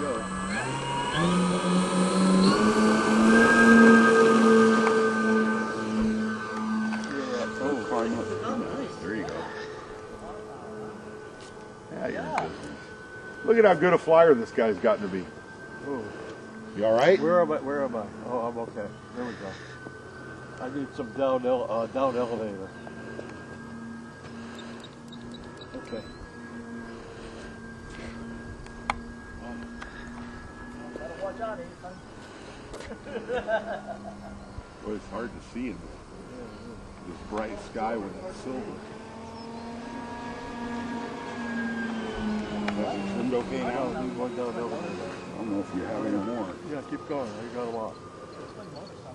Go. Oh, nice. There you go. Yeah. Look at how good a flyer this guy's gotten to be. Ooh. You all right? Where am I? Where am I? Oh, I'm okay. There we go. I need some down, ele uh, down elevator. Okay. Better watch out, Ethan. Well, it's hard to see in this, this bright sky with that silver. Has it trimmed okay I now? don't need one down elevator. I don't know if you have any more. Yeah, keep going. I got a lot.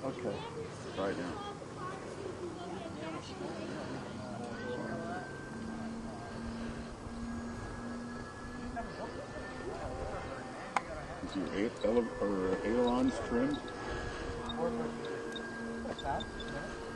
Okay. Right now. Your ailerons trimmed? That's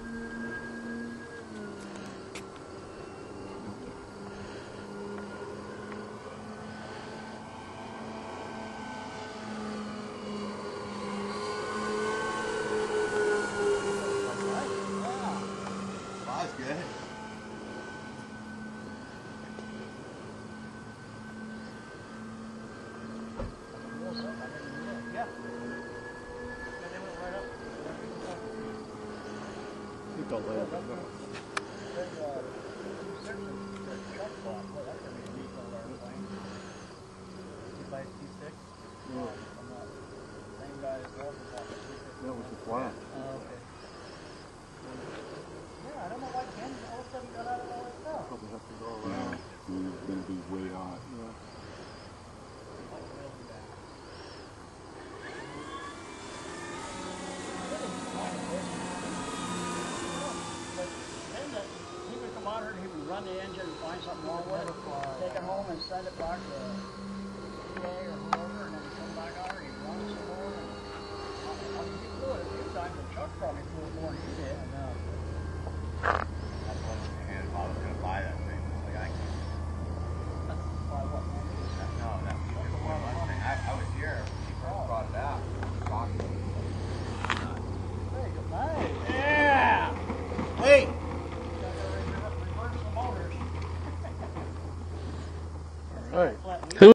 Keep the land. That was the plan. Yeah, I don't know why Ken all of a sudden got out of all that stuff. Probably have to go Yeah, around. it's gonna be way hot. Yeah. run the engine and find something wrong with it, take it home and send it back to PA or whoever, and then come back out here. Right. Who